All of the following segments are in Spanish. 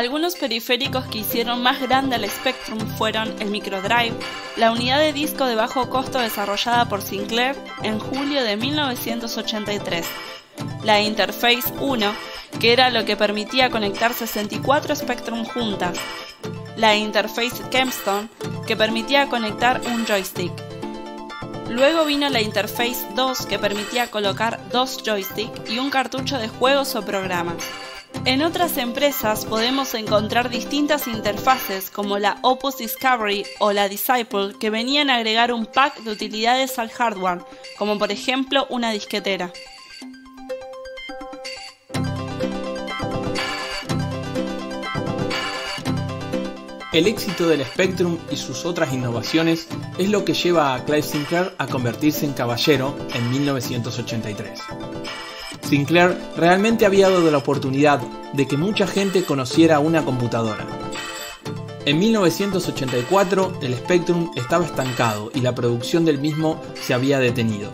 Algunos periféricos que hicieron más grande al Spectrum fueron el Microdrive, la unidad de disco de bajo costo desarrollada por Sinclair en julio de 1983, la Interface 1, que era lo que permitía conectar 64 Spectrum juntas, la Interface Kempstone, que permitía conectar un joystick. Luego vino la Interface 2, que permitía colocar dos joysticks y un cartucho de juegos o programas. En otras empresas podemos encontrar distintas interfaces como la Opus Discovery o la Disciple que venían a agregar un pack de utilidades al hardware, como por ejemplo una disquetera. El éxito del Spectrum y sus otras innovaciones es lo que lleva a Clive Sinclair a convertirse en caballero en 1983. Sinclair realmente había dado la oportunidad de que mucha gente conociera una computadora. En 1984 el Spectrum estaba estancado y la producción del mismo se había detenido.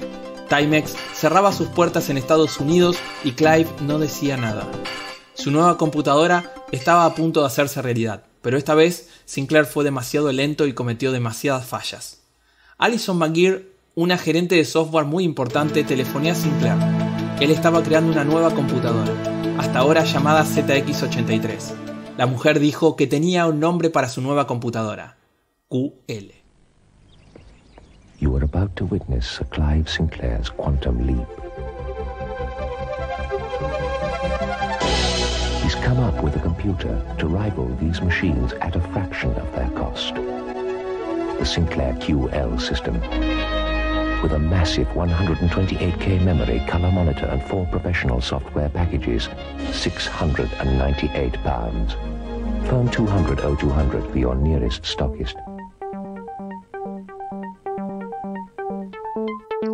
Timex cerraba sus puertas en Estados Unidos y Clive no decía nada. Su nueva computadora estaba a punto de hacerse realidad, pero esta vez Sinclair fue demasiado lento y cometió demasiadas fallas. Alison McGear, una gerente de software muy importante, telefonía a Sinclair él estaba creando una nueva computadora, hasta ahora llamada ZX83. La mujer dijo que tenía un nombre para su nueva computadora, QL. You are about to witness Clive Sinclair's quantum leap. He's come up with a computer to rival these machines at a fraction of their cost. The Sinclair QL system with a massive 128K memory, color monitor, and four professional software packages, 698 pounds. Phone 200 0200 for your nearest stockist.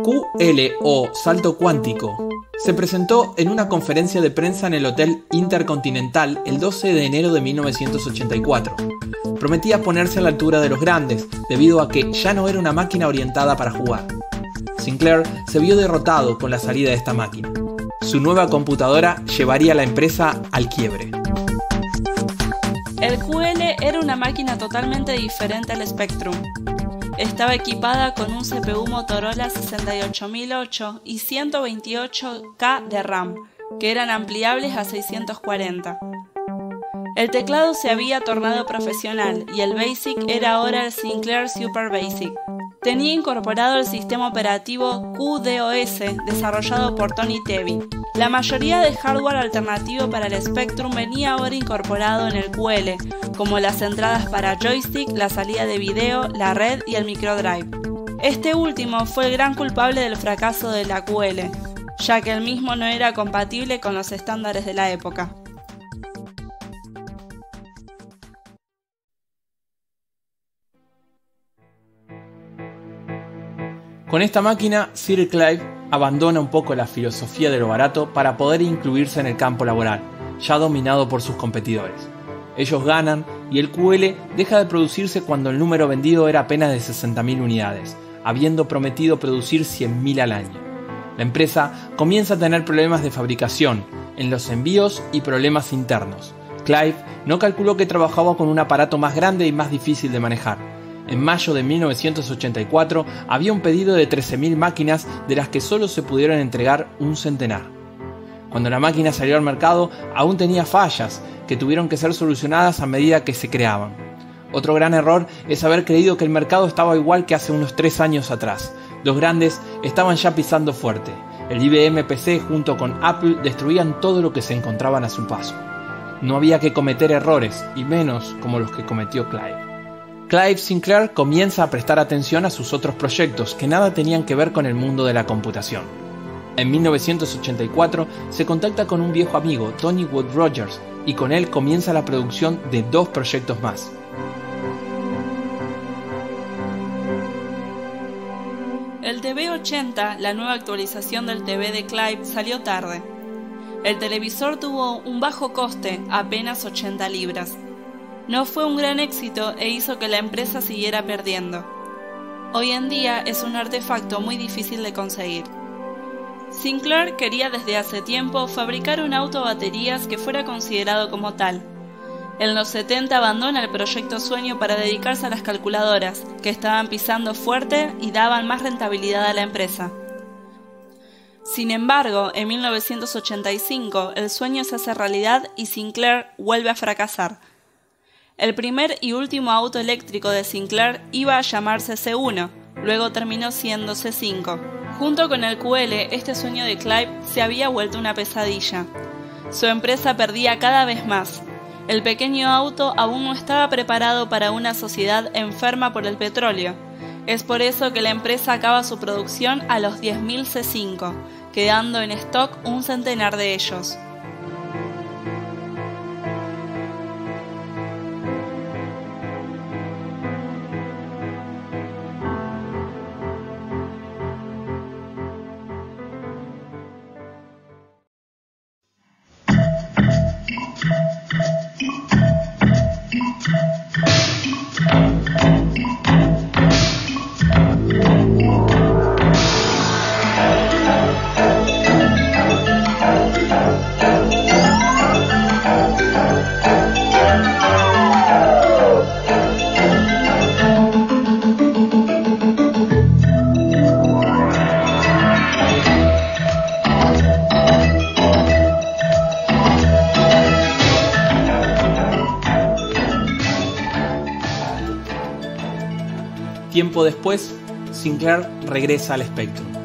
QL o salto cuántico se presentó en una conferencia de prensa en el Hotel Intercontinental el 12 de enero de 1984. Prometía ponerse a la altura de los grandes, debido a que ya no era una máquina orientada para jugar. Sinclair se vio derrotado con la salida de esta máquina. Su nueva computadora llevaría a la empresa al quiebre. El QL era una máquina totalmente diferente al Spectrum. Estaba equipada con un CPU Motorola 68008 y 128K de RAM, que eran ampliables a 640. El teclado se había tornado profesional y el BASIC era ahora el Sinclair Super Basic, tenía incorporado el sistema operativo QDOS desarrollado por Tony Tevi. La mayoría de hardware alternativo para el Spectrum venía ahora incorporado en el QL, como las entradas para joystick, la salida de video, la red y el microdrive. Este último fue el gran culpable del fracaso de la QL, ya que el mismo no era compatible con los estándares de la época. Con esta máquina, Sir Clive abandona un poco la filosofía de lo barato para poder incluirse en el campo laboral, ya dominado por sus competidores. Ellos ganan y el QL deja de producirse cuando el número vendido era apenas de 60.000 unidades, habiendo prometido producir 100.000 al año. La empresa comienza a tener problemas de fabricación, en los envíos y problemas internos. Clive no calculó que trabajaba con un aparato más grande y más difícil de manejar, en mayo de 1984 había un pedido de 13.000 máquinas de las que solo se pudieron entregar un centenar. Cuando la máquina salió al mercado aún tenía fallas que tuvieron que ser solucionadas a medida que se creaban. Otro gran error es haber creído que el mercado estaba igual que hace unos 3 años atrás. Los grandes estaban ya pisando fuerte. El IBM PC junto con Apple destruían todo lo que se encontraban a su paso. No había que cometer errores, y menos como los que cometió Clive. Clive Sinclair comienza a prestar atención a sus otros proyectos que nada tenían que ver con el mundo de la computación. En 1984 se contacta con un viejo amigo, Tony Wood Rogers, y con él comienza la producción de dos proyectos más. El TV80, la nueva actualización del TV de Clive, salió tarde. El televisor tuvo un bajo coste, apenas 80 libras, no fue un gran éxito e hizo que la empresa siguiera perdiendo. Hoy en día es un artefacto muy difícil de conseguir. Sinclair quería desde hace tiempo fabricar un auto baterías que fuera considerado como tal. En los 70 abandona el proyecto Sueño para dedicarse a las calculadoras, que estaban pisando fuerte y daban más rentabilidad a la empresa. Sin embargo, en 1985 el sueño se hace realidad y Sinclair vuelve a fracasar. El primer y último auto eléctrico de Sinclair iba a llamarse C1, luego terminó siendo C5. Junto con el QL, este sueño de Clive se había vuelto una pesadilla. Su empresa perdía cada vez más, el pequeño auto aún no estaba preparado para una sociedad enferma por el petróleo. Es por eso que la empresa acaba su producción a los 10.000 C5, quedando en stock un centenar de ellos. Tiempo después, Sinclair regresa al Spectrum.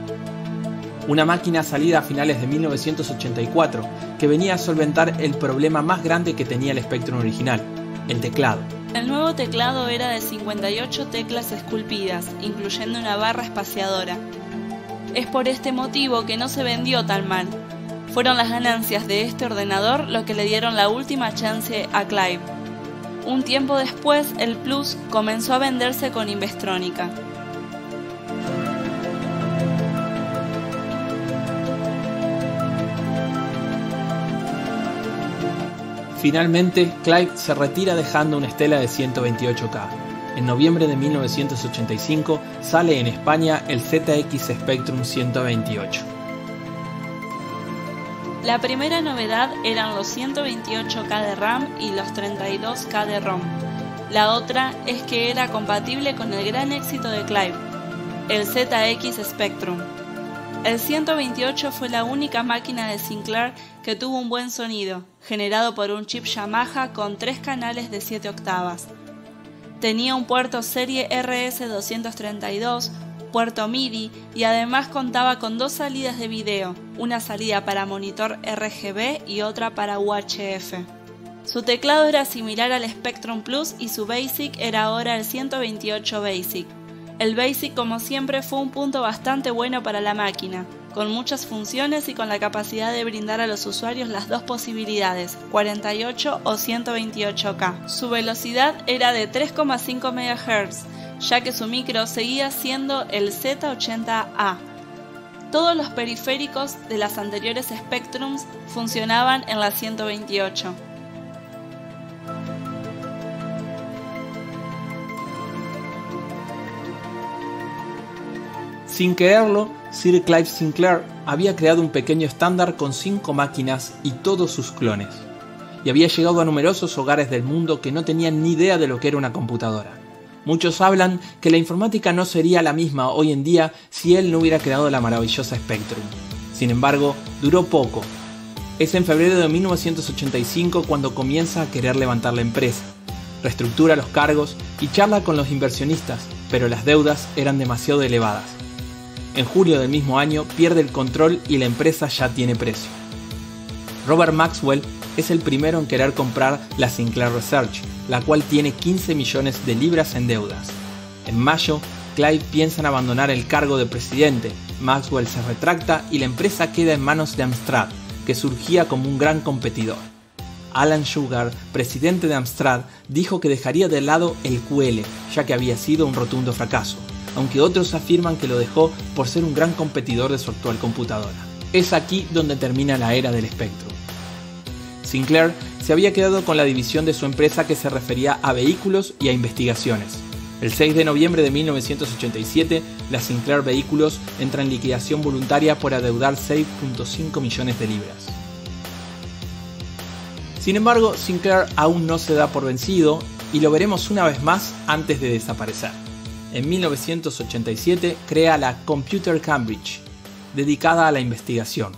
Una máquina salida a finales de 1984 que venía a solventar el problema más grande que tenía el Spectrum original, el teclado. El nuevo teclado era de 58 teclas esculpidas, incluyendo una barra espaciadora. Es por este motivo que no se vendió tan mal. Fueron las ganancias de este ordenador lo que le dieron la última chance a Clive. Un tiempo después, el Plus comenzó a venderse con Investrónica. Finalmente, Clive se retira dejando una estela de 128K. En noviembre de 1985 sale en España el ZX Spectrum 128. La primera novedad eran los 128K de RAM y los 32K de ROM. La otra es que era compatible con el gran éxito de Clive, el ZX Spectrum. El 128 fue la única máquina de Sinclair que tuvo un buen sonido, generado por un chip Yamaha con tres canales de 7 octavas. Tenía un puerto serie RS232, puerto MIDI y además contaba con dos salidas de video, una salida para monitor RGB y otra para UHF. Su teclado era similar al Spectrum Plus y su Basic era ahora el 128 Basic. El Basic como siempre fue un punto bastante bueno para la máquina, con muchas funciones y con la capacidad de brindar a los usuarios las dos posibilidades, 48 o 128K. Su velocidad era de 3,5 MHz, ya que su micro seguía siendo el Z80A. Todos los periféricos de las anteriores Spectrums funcionaban en la 128. Sin quererlo, Sir Clive Sinclair había creado un pequeño estándar con cinco máquinas y todos sus clones, y había llegado a numerosos hogares del mundo que no tenían ni idea de lo que era una computadora. Muchos hablan que la informática no sería la misma hoy en día si él no hubiera creado la maravillosa Spectrum. Sin embargo, duró poco. Es en febrero de 1985 cuando comienza a querer levantar la empresa. Reestructura los cargos y charla con los inversionistas, pero las deudas eran demasiado elevadas. En julio del mismo año pierde el control y la empresa ya tiene precio. Robert Maxwell es el primero en querer comprar la Sinclair Research, la cual tiene 15 millones de libras en deudas. En mayo, Clive piensa en abandonar el cargo de presidente, Maxwell se retracta y la empresa queda en manos de Amstrad, que surgía como un gran competidor. Alan Sugar, presidente de Amstrad, dijo que dejaría de lado el QL, ya que había sido un rotundo fracaso aunque otros afirman que lo dejó por ser un gran competidor de su actual computadora. Es aquí donde termina la era del espectro. Sinclair se había quedado con la división de su empresa que se refería a vehículos y a investigaciones. El 6 de noviembre de 1987, la Sinclair Vehículos entra en liquidación voluntaria por adeudar 6.5 millones de libras. Sin embargo, Sinclair aún no se da por vencido y lo veremos una vez más antes de desaparecer. En 1987 crea la Computer Cambridge, dedicada a la investigación.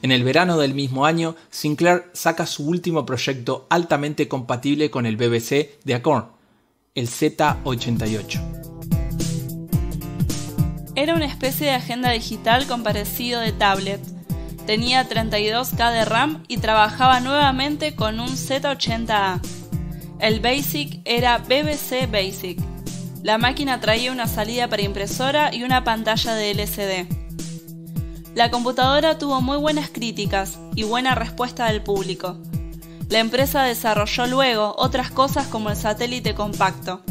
En el verano del mismo año, Sinclair saca su último proyecto altamente compatible con el BBC de Acorn, el Z88. Era una especie de agenda digital con parecido de tablet. Tenía 32K de RAM y trabajaba nuevamente con un Z80A. El BASIC era BBC Basic. La máquina traía una salida para impresora y una pantalla de LCD. La computadora tuvo muy buenas críticas y buena respuesta del público. La empresa desarrolló luego otras cosas como el satélite compacto.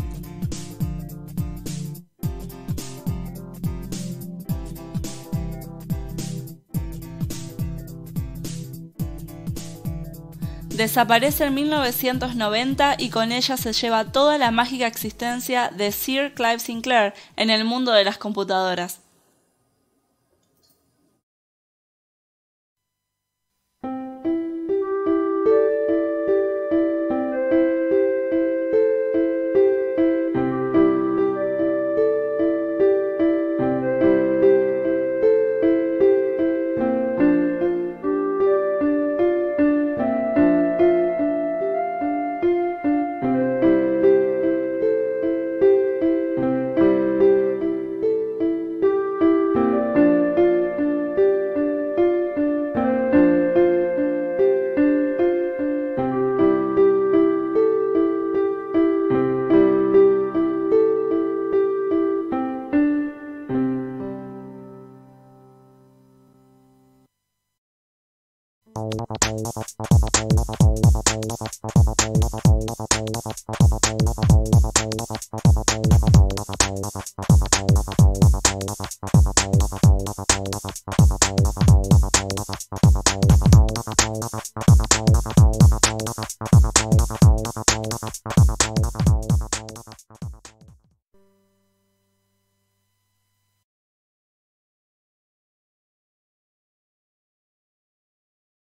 Desaparece en 1990 y con ella se lleva toda la mágica existencia de Sir Clive Sinclair en el mundo de las computadoras.